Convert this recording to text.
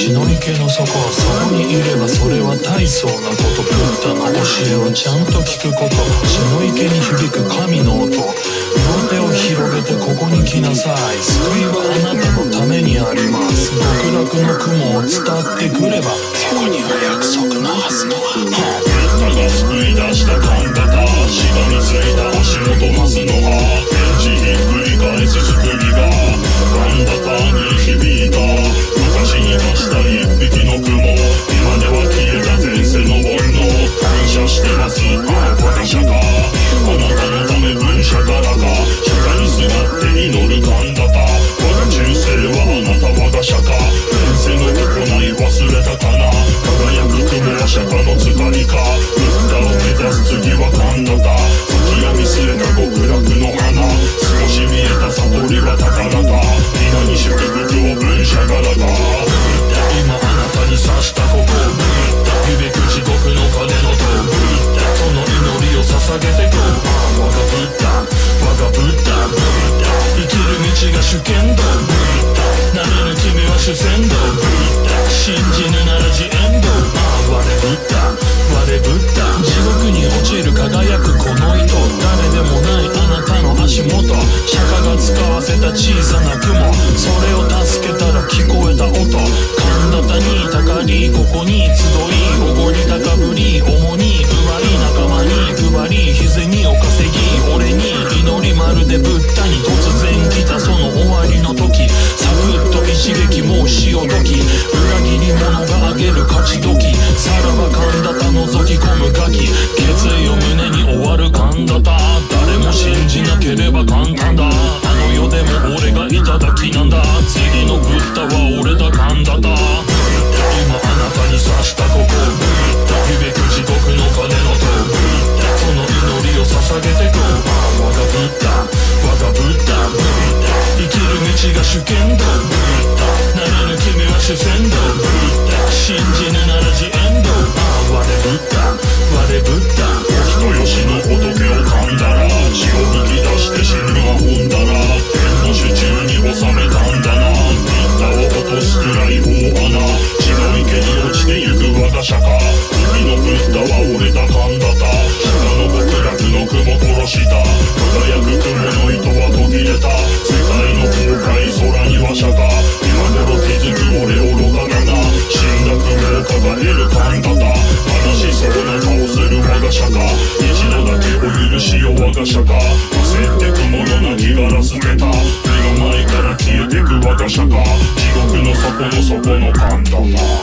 血の池の底はそこにいればそれは大層なことブッダの教えをちゃんと聞くこと血の池に響く神の音。両手を広げてここに来なさい。救いはあなたのためにあります。極楽の雲を伝ってくればそこには約生きる道が主権だなれぬ君は主戦道信じぬならジエンド我ブッダ我ブッダ地獄に落ちる輝くこの糸誰でもないあなたの足元釈迦が使わせた小さな雲それを助けたら聞こえた音神田にたかりここにだ。次のブッダは俺だ神田だ今あなたに刺したここ響く地獄の鐘の塔その祈りを捧げてこう。我がブッダ。我がブッダ。生きる道が主権だならぬ君は主戦道。のブッダは俺だ神田だ釈迦の極楽の雲殺した輝く雲の糸は途切れた世界の崩壊空には釈迦今頃気づく俺愚かだ。な死んだ雲を抱える神田だ悲しそうな顔する我が釈迦一度だけお許しよ我が釈迦焦ってくものなきがら捨た目の前から消えてく我が釈迦地獄の底の底の神田だ。